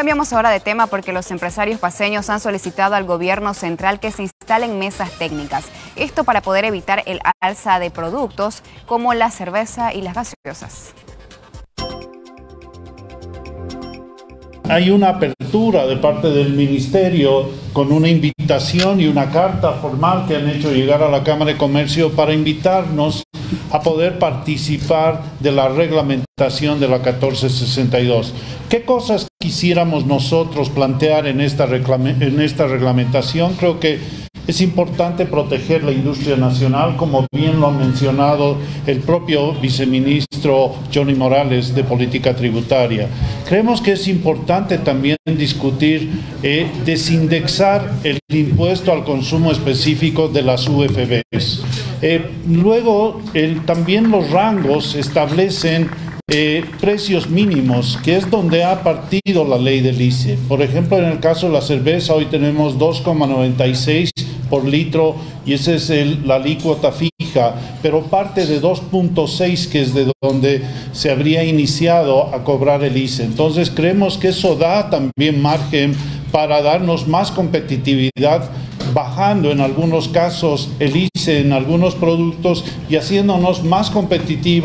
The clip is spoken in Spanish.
Cambiamos ahora de tema porque los empresarios paseños han solicitado al gobierno central que se instalen mesas técnicas. Esto para poder evitar el alza de productos como la cerveza y las gaseosas. Hay una apertura de parte del ministerio con una invitación y una carta formal que han hecho llegar a la Cámara de Comercio para invitarnos a poder participar de la reglamentación de la 1462. ¿Qué cosas quisiéramos nosotros plantear en esta, en esta reglamentación? Creo que es importante proteger la industria nacional, como bien lo ha mencionado el propio viceministro Johnny Morales de Política Tributaria. Creemos que es importante también discutir eh, desindexar el impuesto al consumo específico de las UFBs. Eh, luego, también los rangos establecen eh, precios mínimos, que es donde ha partido la ley del ICE. Por ejemplo, en el caso de la cerveza, hoy tenemos 2,96 por litro y esa es la alícuota fija, pero parte de 2.6 que es de donde se habría iniciado a cobrar el ICE. Entonces creemos que eso da también margen para darnos más competitividad bajando en algunos casos el ICE en algunos productos y haciéndonos más competitivos